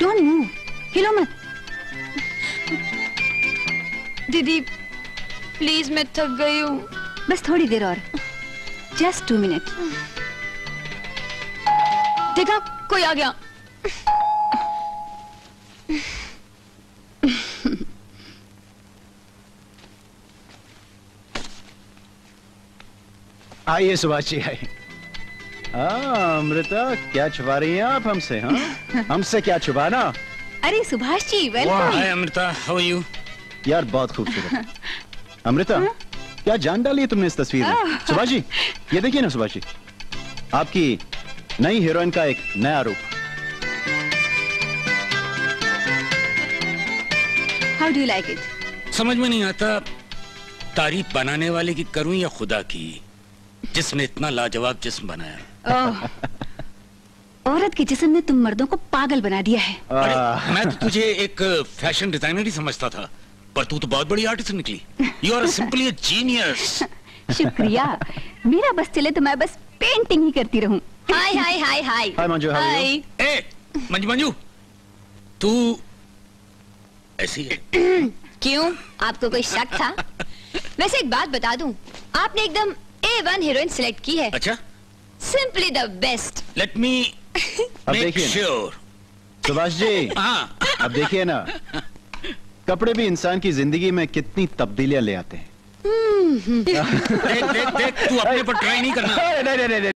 Don't move हिलो मत दीदी प्लीज़ मैं थक गई हूँ। बस थोड़ी देर और। जस्ट टू मिनट देखा कोई आ गया। आइए सुभाष जी आइए। अमृता क्या छुपा रही हैं आप हमसे हाँ? हमसे क्या छुपाना? अरे सुभाष जी वाह। Welcome hi Amrita how you यार बहुत खूबसूरत। अमृता क्या जान डाली है तुमने इस तस्वीर में? सुभाष जी ये देखिए ना सुभाष जी। आपकी नई हीरोइन का एक नया रूप। हाउ डू लाइक इट समझ में नहीं आता तारीफ़ बनाने वाले की करूँ या खुदा की? जिसने इतना लाजवाब जिस्म बनाया। औरत के जिस्म ने तुम मर्दों को पागल बना दिया है। अरे मैं तो तुझे एक फ़ैशन डिज़ाइनर ही समझता था पर तू तो बहुत बड़ी आर्टिस्ट निकली। यू आर सिंपली जीनियस शुक्रिया। मेरा बस चले तो मैं बस पेंटिंग ही करती रहूँ। हाय हाय हाय हाय Hi, मंजू? हाय ए मंजू मंजू तू ऐसी है। क्यों? आपको कोई शक था। वैसे एक बात बता दूँ आपने एकदम ए वन हीरोइन सिलेक्ट की है। अच्छा। Simply the best let me अब देखिए श्योर सुभाष जी हाँ। अब देखिए ना। कपड़े भी इंसान की ज़िंदगी में कितनी तब्दीलियाँ ले आते हैं। देख देख देख तू अपने पर ट्राई नहीं करना। नहीं नहीं नहीं।